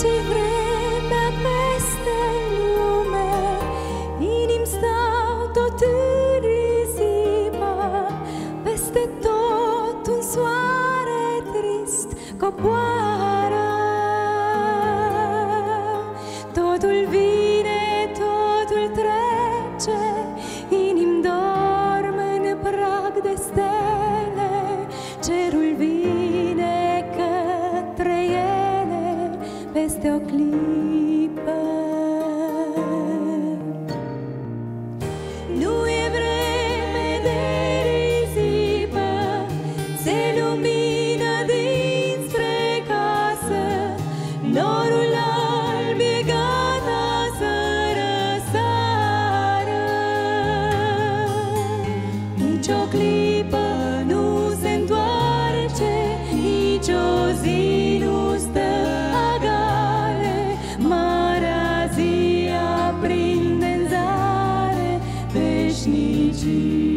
ce-i vremea peste lume, inim stau tot în risipa, peste tot un soare trist coboară. peste o clipă. see.